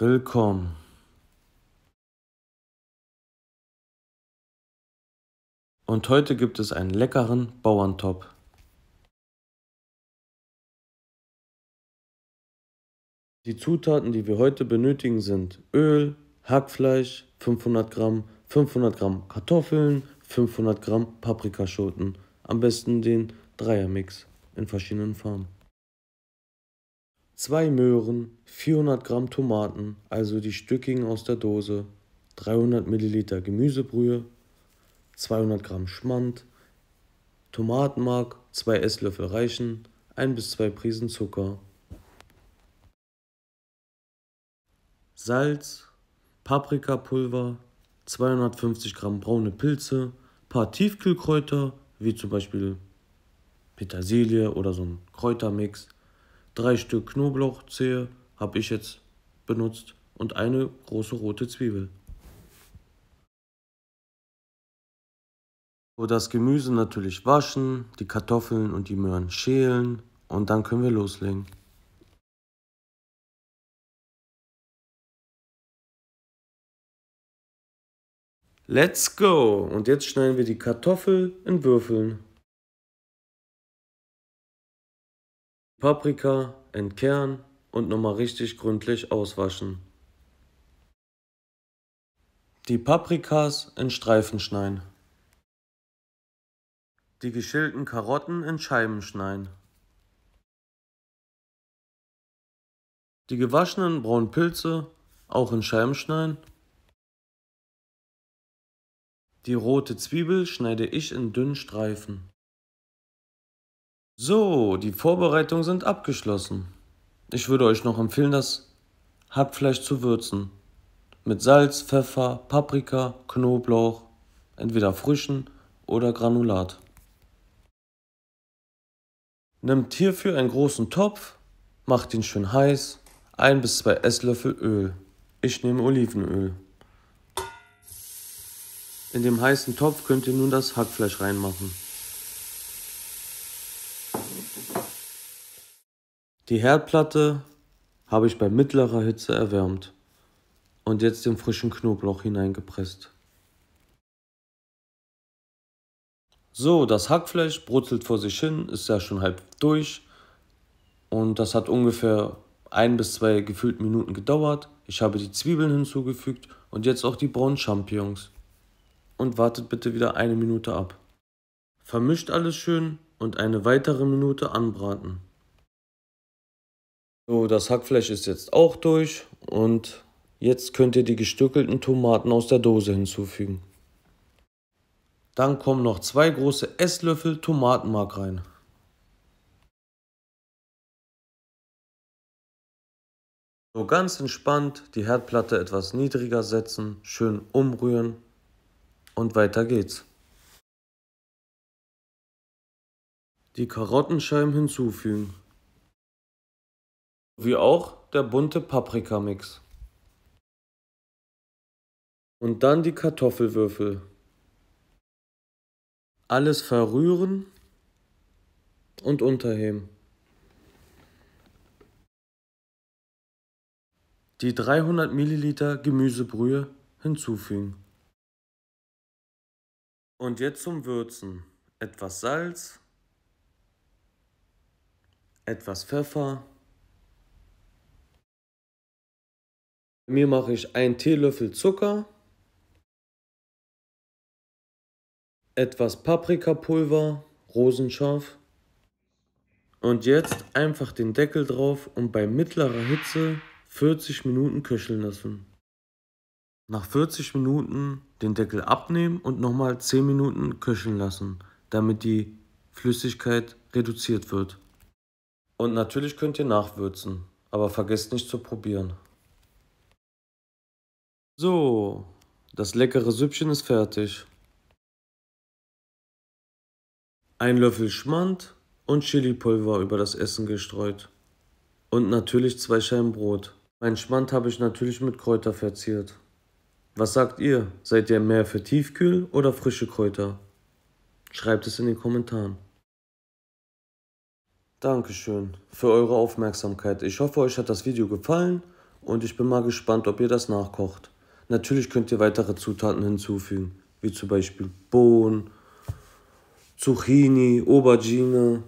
Willkommen. Und heute gibt es einen leckeren Bauerntopf. Die Zutaten, die wir heute benötigen, sind Öl, Hackfleisch, 500 Gramm, 500 Gramm Kartoffeln, 500 Gramm Paprikaschoten. Am besten den Dreiermix in verschiedenen Farben. 2 Möhren, 400 Gramm Tomaten, also die stückigen aus der Dose, 300 Milliliter Gemüsebrühe, 200 Gramm Schmand, Tomatenmark, 2 Esslöffel reichen, 1 bis 2 Prisen Zucker, Salz, Paprikapulver, 250 Gramm braune Pilze, paar Tiefkühlkräuter, wie zum Beispiel Petersilie oder so ein Kräutermix, drei Stück Knoblauchzehe habe ich jetzt benutzt und eine große rote Zwiebel. So das Gemüse natürlich waschen, die Kartoffeln und die Möhren schälen und dann können wir loslegen. Let's go! Und jetzt schneiden wir die Kartoffel in Würfeln. Paprika entkernen und nochmal richtig gründlich auswaschen. Die Paprikas in Streifen schneiden. Die geschälten Karotten in Scheiben schneiden. Die gewaschenen braunen Pilze auch in Scheiben schneiden. Die rote Zwiebel schneide ich in dünnen Streifen. So, die Vorbereitungen sind abgeschlossen. Ich würde euch noch empfehlen, das Hackfleisch zu würzen. Mit Salz, Pfeffer, Paprika, Knoblauch, entweder frischen oder Granulat. Nehmt hierfür einen großen Topf, macht ihn schön heiß, ein bis zwei Esslöffel Öl. Ich nehme Olivenöl. In dem heißen Topf könnt ihr nun das Hackfleisch reinmachen. Die Herdplatte habe ich bei mittlerer Hitze erwärmt und jetzt den frischen Knoblauch hineingepresst. So, das Hackfleisch brutzelt vor sich hin, ist ja schon halb durch und das hat ungefähr ein bis zwei gefühlte Minuten gedauert. Ich habe die Zwiebeln hinzugefügt und jetzt auch die braunen Champignons und wartet bitte wieder eine Minute ab. Vermischt alles schön und eine weitere Minute anbraten. So, das Hackfleisch ist jetzt auch durch und jetzt könnt ihr die gestückelten Tomaten aus der Dose hinzufügen. Dann kommen noch zwei große Esslöffel Tomatenmark rein. So ganz entspannt die Herdplatte etwas niedriger setzen, schön umrühren und weiter geht's. Die Karottenscheiben hinzufügen. Wie auch der bunte Paprikamix. Und dann die Kartoffelwürfel. Alles verrühren und unterheben. Die 300 Milliliter Gemüsebrühe hinzufügen. Und jetzt zum Würzen. Etwas Salz, etwas Pfeffer. Mir mache ich einen Teelöffel Zucker, etwas Paprikapulver, rosenscharf. Und jetzt einfach den Deckel drauf und bei mittlerer Hitze 40 Minuten köcheln lassen. Nach 40 Minuten den Deckel abnehmen und nochmal 10 Minuten köcheln lassen, damit die Flüssigkeit reduziert wird. Und natürlich könnt ihr nachwürzen, aber vergesst nicht zu probieren. So, das leckere Süppchen ist fertig. Ein Löffel Schmand und Chilipulver über das Essen gestreut. Und natürlich zwei Scheiben Brot. Mein Schmand habe ich natürlich mit Kräuter verziert. Was sagt ihr? Seid ihr mehr für Tiefkühl oder frische Kräuter? Schreibt es in den Kommentaren. Dankeschön für eure Aufmerksamkeit. Ich hoffe, euch hat das Video gefallen und ich bin mal gespannt, ob ihr das nachkocht. Natürlich könnt ihr weitere Zutaten hinzufügen, wie zum Beispiel Bohnen, Zucchini, Aubergine,